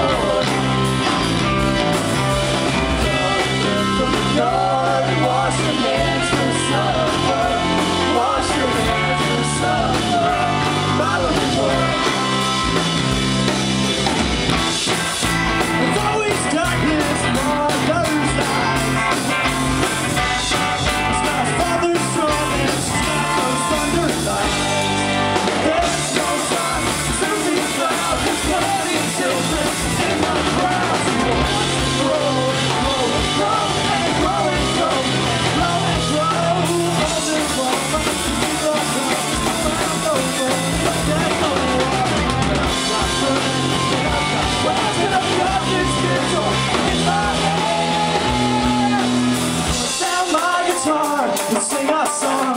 Whoa. So